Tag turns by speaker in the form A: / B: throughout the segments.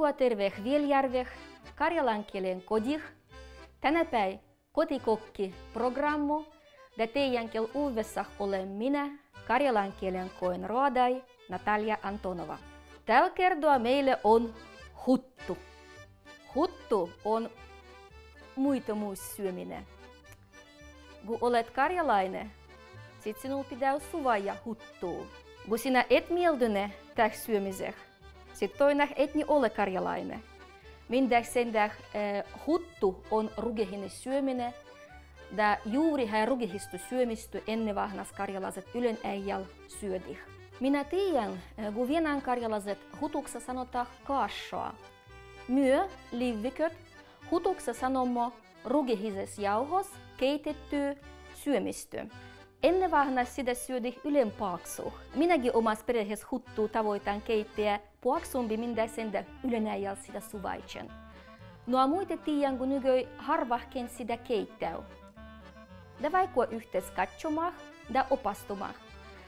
A: Olgoa terveh vieljärveh, karjalan kielen kodih, tänä päin kotikokki programmu, ja teidän kel uudessa olen minä, karjalan kielen koen Roadai, Natalia Antonova. Tällä kertoa meille on huttu. Huttu on muita syöminen. Kun olet karjalainen, sit sinun pitää suvaja huttuu. Kun sinä et mieltyne tähän syömiseen, sit toinen et niin ole karjalainen. Minä sen äh, huttu on rugehinen syöminen, da juuri hän rugehistu syömistö ennen vahnas karjalaiset ylen äijäl syödih. Minä tiedän, kun vienan karjalaiset hutuksa sanotaan kashaa. Myö liviköt hutuksa sanomo rugehises jauhos keitetty syömistö. Ennen vanhan sidesyydi ylen paksu. Minäkin omassa perheessä huttuu tavoitan keittiä paksumpi minä sen ylenäjäl sitä suvaitsen. Noa muita tiiän kun nykyi harvahken sitä keittäy. Da vaikua yhtes katsomah, da opastumah.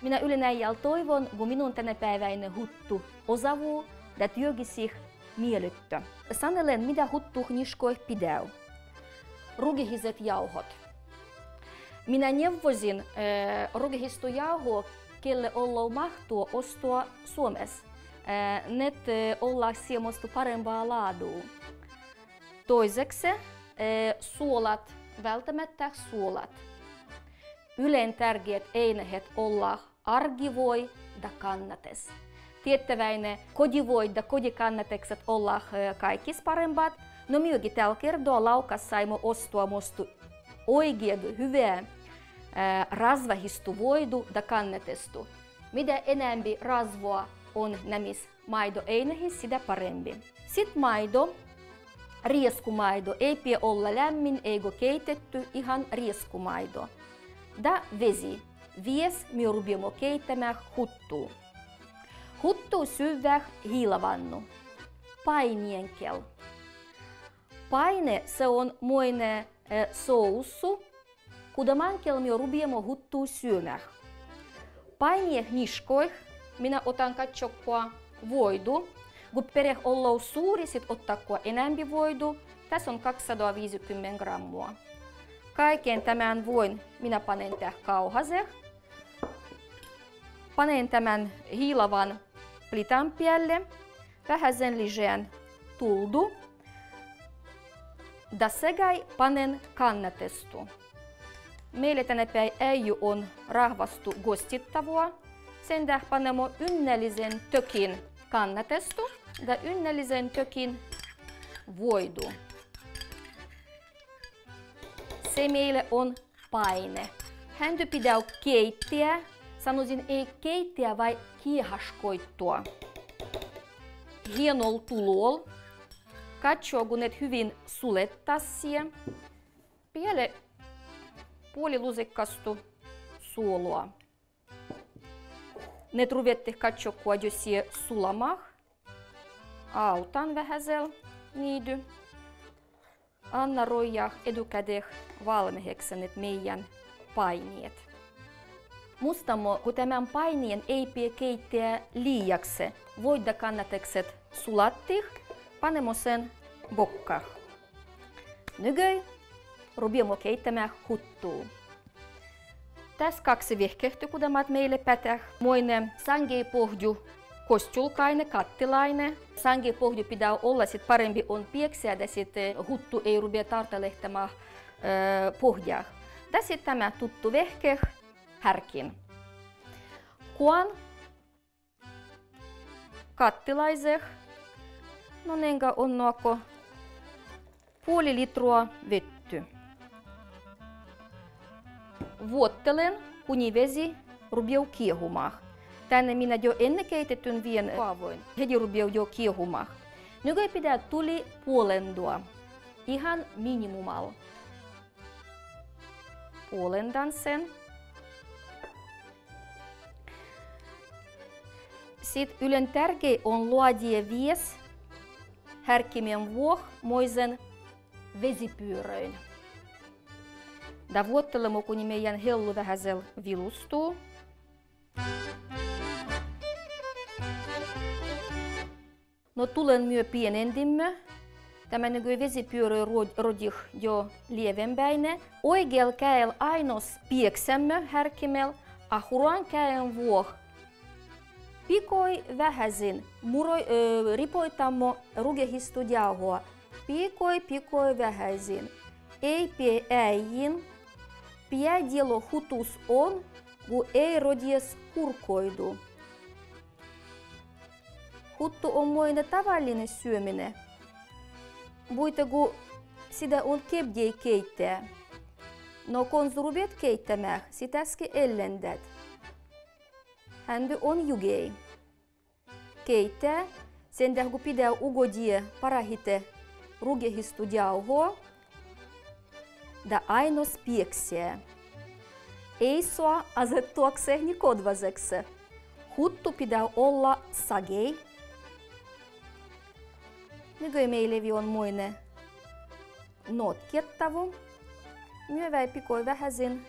A: Minä ylenäjäl toivon, kun minun tänä päiväinen huttu osavuu, da työgisih miellyttö. Sanelen, mitä huttuh niskoih pidäy. Rugihiset jauhot. Minä neuvosin äh, rugihistu jauhoa, kelle olla mahtuu ostua Suomessa. Äh, net äh, olla siemostu parempaa laadua. Toiseksi äh, suolat välttämättä suolat. Ylen tärkeät einehet olla argivoi da kannates. Tiettäväinen kodivoi da kodikannatekset olla kaikis parempat, no myöskin tällä kertaa laukas saimme ostua mostu oikein hyvää rasvahistu voidu da kannatestu. Mitä enempi rasvoa on nämis maido einehis, sitä parempi. Sitten maido rieskumaido ei pidä olla lämmin eikä keitetty, ihan rieskumaido. Da vesi. Vies me rubiamo keittämään huttuu. Huttuu syvää hiilavannu. Painienkel. Paine se on moine soussu, kudamankel me rubiamo huttuu syömään. Painie niskoih minä otan katsokkoa voidu, kun perhe on suuri, sit ottaa enemmän voidu. Tässä on 250 grammua. Kaiken tämän voin minä panen tähän kauhaseen. Panen tämän hiilavan plitan päälle. Vähän sen lisään tuldu. Da segai panen kannatestu. Meille tänä päin ei on rahvastu gostittavua. Sen tähän panemo ynnellisen tökin kannatestu da ynnellisen tökin voidu. Se meille on paine. Häntä pitää keittää. Sanoisin ei keittää, vai kiehaskoittua. Hienol tulol. Katso, kun et hyvin sulettassia. Piele puoli lusikkastu suolua. Ne ruvette katso, kun sulamah. Autan vähäsel niidy. Anna roijah etukäteen valmeheksanet meidän paineet. Mustamo, kun tämän painien ei pidä keittää liiaksi, voida kannatekset sulatti, panemo sen bokkah. Nygöi rubiamo keittämään huttuu. Tässä kaksi vehkehty, kudamat meille pätää. Moinen sangi pohju kostjulkainen, kattilainen. Sangi pohju pitää olla sit parempi on pieksiä, ja sit huttu ei rupea tartalehtamaan pohjaa. Ja sitten tämä tuttu vehke, härkin. Kuan kattilaiseh, no nenga on nuoko puoli litroa vetty. Vuottelen, kuni vesi rupeaa kiehumaan. Tänne minä jo ennen keitetyn vien kaavoin. Heti rupeaa jo kiehumaan. Nykyään pitää tuli puolendua. Ihan minimumal. Puolendan sen. Sitten ylen tärkeä on luodia vies härkimien vuoh moisen vesipyöröin. Da vuottelemme, kun meidän hellu vähäsel vilustuu. No tulen myö pienendimme. Tämä nyky vesipyörö rodih jo lievempäine. Oikeal käel ainos pieksämme härkimel, a huran käen vuoh. Pikoi vähäsin muroi, ö, ripoitammo rugehistudiahoa. Pikoi pikoi vähäisin. Ei pie äijin. Piedilo hutus on, gu ei rodies kurkoidu. Huttu on muinen tavallinen syöminen. Muita kun sitä on kebdei keittää. No kun ruvet keittämään, sitäski ellendät. Hänby on jugei. Keittää, sen kun pitää ugodie parahite rugehistu jauhoa, da ainos pieksää. Ei saa asettuakseen kodvaseksi. Huttu pitää olla sagei, Nykymeillevi on muine notkettavu. Myöväi pikoi vähäsen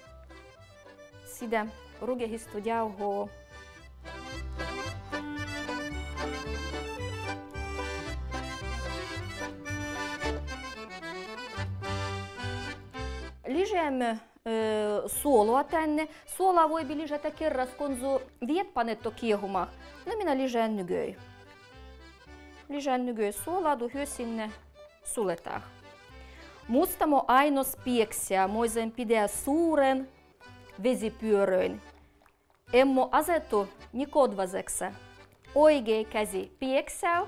A: sitä rugehistu jauhoa. Lisämme suolaa tänne. Suolaa voi lisätä kerran, kun viet panettu kiehumaan. No minä lisään nygöi. Lisään nygöi suolaa, hyö sinne suletaan. Mustamo ainos pieksiä, moisen pidää suuren vesipyöröin. Emmo asetu nikodvaseksi. Oikei käsi pieksää,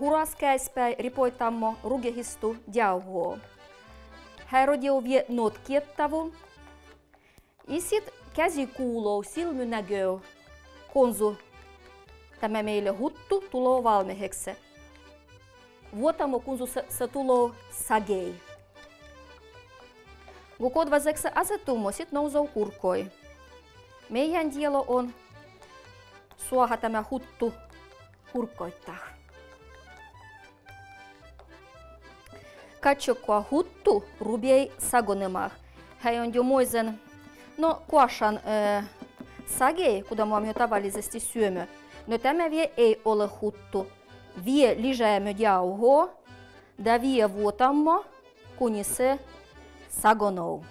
A: huras käispäin ripoitammo rugehistu jauhoa. Härodio vie notkiettavu. Ja sit käsi kuuluu silmy näköö, konsu tämä meille huttu tuloo valmiiksi. Vuotamo kunsu se, tuloo sagei. Kun kodvaseksi asettumo, sit nousuu kurkoi. Meidän dielo on suoha tämä huttu kurkoittaa. Katsokkoa huttu rubiei sagonemah. Hän on jo muisen, no kuashan äh, sagei, kuda me tavallisesti syömme. No tämä vie ei ole huttu. Vie lisäämme jauhoa, da vie vuotammo, kuni se sagonou.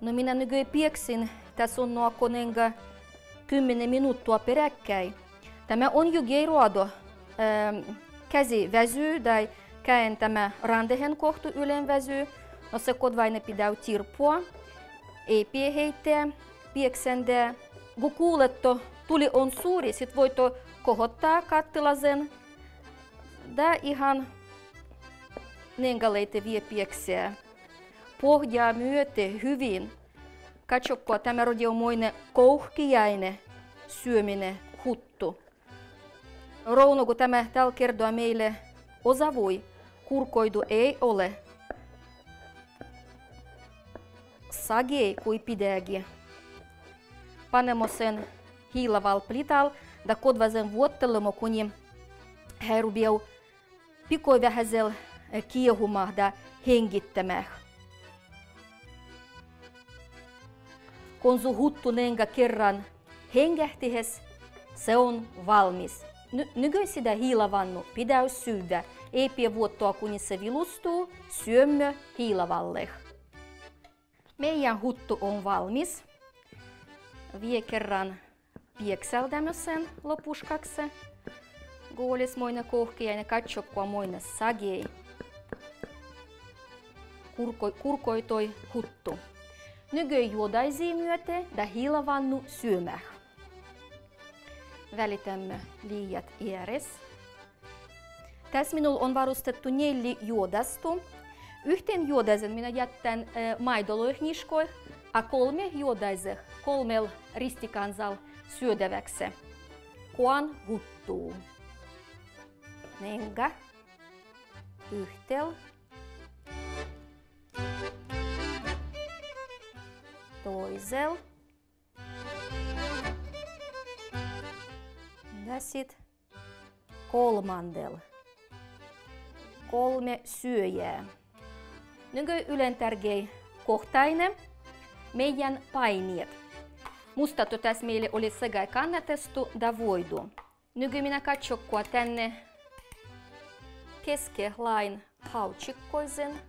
A: No minä nykyään pieksin, tässä on nuo konenga 10 minuuttia peräkkäin. Tämä on jo geiruado. Ähm, käsi väsyy tai käen tämä randehen kohtu ylen väsyy. No se kodvaine pitää tirpua. Ei pie heittää, pieksendää. Kun kuuletto tuli on suuri, sit voito kohottaa kattilasen. Da ihan nengaleite vie pieksää. Pohjaa myöte hyvin. Katsokkoa tämä rodiomoinen kouhkiaine syöminen huttu. Rouno, kun tämä tällä kertoa meille osavui, kurkoidu ei ole. Sage kui pidägi. Panemo sen hiilaval plital, da kodvasen vuottelemo kuni härubiau pikoi vähäsel kiehumah da hengittämäh. Kun su huttunenga kerran hengähtihes, se on valmis. Ny- hiilavannu pidäy syydä, ei pie vuottoa kun se vilustuu, syömmö hiilavalle. Meidän huttu on valmis. Vie kerran piekseltämme sen lopuskaksi. Goolis moina kohkia ja katsokkoa moina sagei. Kurko, kurkoitoi huttu. Nykyä juodaisiin myöte da hiilavannu syömään. Välitämme liiat ääres. Tässä minulla on varustettu neljä juodastu. Yhten juodaisen minä jätän äh, maidoloihniskoih, a kolme juodaiseh kolmel ristikansal syödäväksi. Kuan huttuu. Nenga. Yhtel. Toisel. Ja sit kolmandel. Kolme syöjää. Nyky ylen tärkein kohtainen. meidän paineet. Musta tässä meille oli sekä kannatestu da voidu. Nyt minä katsokua tänne keskelain hautsikkoisen,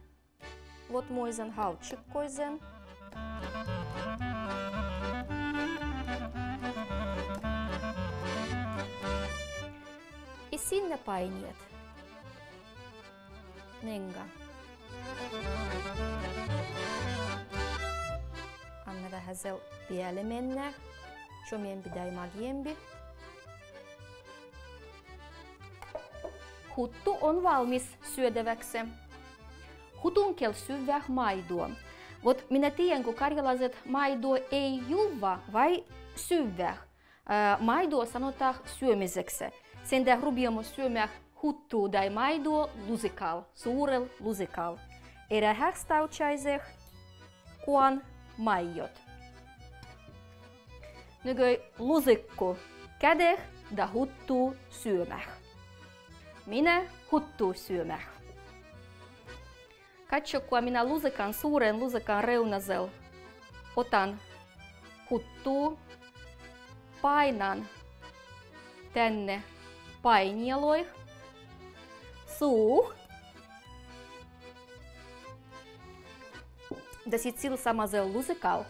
A: muisen hautsikkoisen. I sinne paineet. Nenga. Anna vähän se vielä mennä. Chomien pitää magiembi. Huttu on valmis syötäväksi. Hutunkel syvä maidoa. Vot minä tiedän, kun karjalaiset maidoa ei juva vai syvä. Maidoa sanotaan syömiseksi. Sen där rubiamo syömään huttuu tai maidoa lusikal, suurel lusikal. Erä härstauchaiseh kuan maijot. Nykö lusikku kädeh da huttuu syömään. Minä huttuu syömään. Cacho cu amina luzekan suren luzekan reunazel. Otan huttuu, painan tänne painialoih, suuh. Да сицил самазел лузыкал.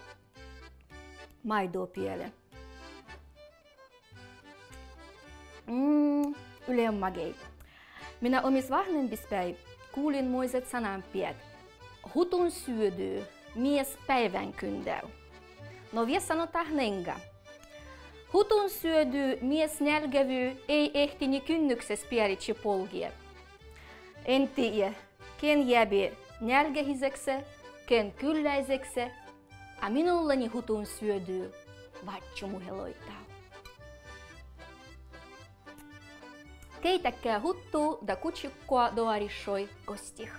A: Майдо пиеле. Мм, үлем магей. Мина омис вагнен биспей. Kuulin muiset sananpiet. Hutun syödyy mies päivän kyndel. No vielä sanotaan nenga. Hutun syödy mies nälkävy ei ehtini kynnyksessä pieritsi polgie. En tiedä, ken jääbi nälkähiseksi, ken kylläiseksi, a minullani hutun syödy vatsu keitäkää huttu da kutsikkoa doarissoi kostih.